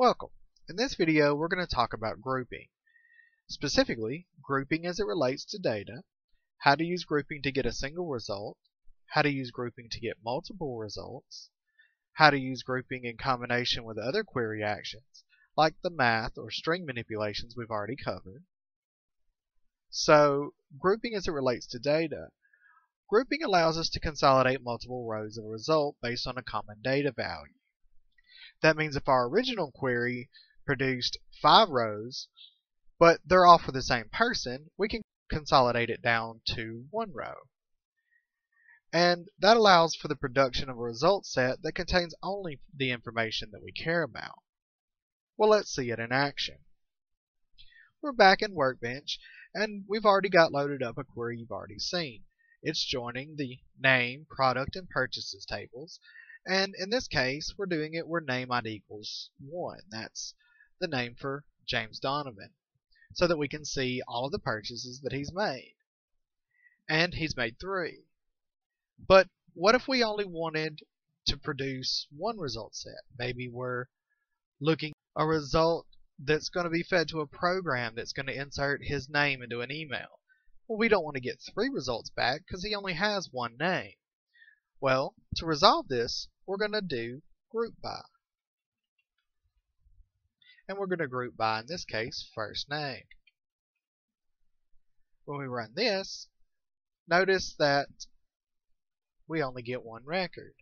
Welcome. In this video we're going to talk about grouping. Specifically, grouping as it relates to data, how to use grouping to get a single result, how to use grouping to get multiple results, how to use grouping in combination with other query actions, like the math or string manipulations we've already covered. So, grouping as it relates to data. Grouping allows us to consolidate multiple rows of a result based on a common data value. That means if our original query produced five rows, but they're all for the same person, we can consolidate it down to one row. And that allows for the production of a result set that contains only the information that we care about. Well, let's see it in action. We're back in Workbench, and we've already got loaded up a query you've already seen. It's joining the name, product, and purchases tables, and in this case, we're doing it where name ID equals 1. That's the name for James Donovan. So that we can see all of the purchases that he's made. And he's made three. But what if we only wanted to produce one result set? Maybe we're looking a result that's going to be fed to a program that's going to insert his name into an email. Well, we don't want to get three results back because he only has one name. Well, to resolve this, we're going to do group by. And we're going to group by, in this case, first name. When we run this, notice that we only get one record.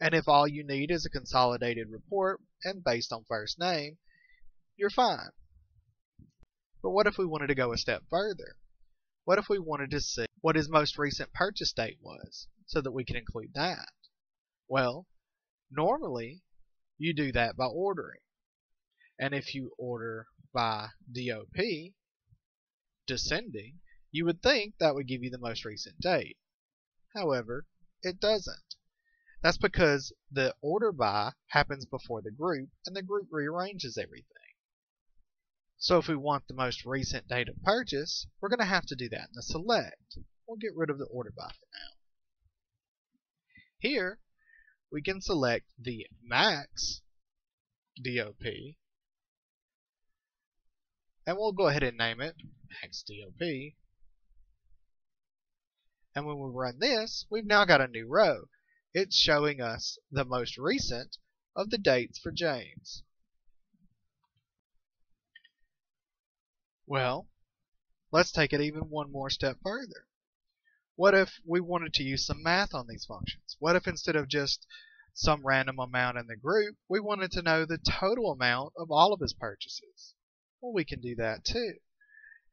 And if all you need is a consolidated report and based on first name, you're fine. But what if we wanted to go a step further? What if we wanted to see what his most recent purchase date was? so that we can include that? Well, normally you do that by ordering. And if you order by DOP, descending, you would think that would give you the most recent date. However, it doesn't. That's because the order by happens before the group, and the group rearranges everything. So if we want the most recent date of purchase, we're going to have to do that in the select. We'll get rid of the order by for now. Here, we can select the max DOP, and we'll go ahead and name it max DOP. And when we run this, we've now got a new row. It's showing us the most recent of the dates for James. Well, let's take it even one more step further. What if we wanted to use some math on these functions? What if instead of just some random amount in the group, we wanted to know the total amount of all of his purchases? Well, we can do that too.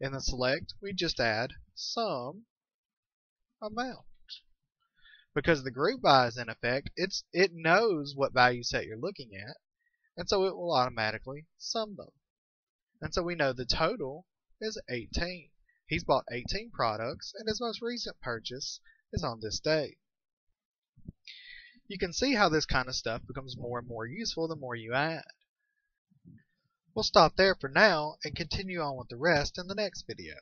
In the select, we just add sum amount. Because the group by is in effect, it's, it knows what value set you're looking at, and so it will automatically sum them. And so we know the total is 18. He's bought 18 products, and his most recent purchase is on this date. You can see how this kind of stuff becomes more and more useful the more you add. We'll stop there for now and continue on with the rest in the next video.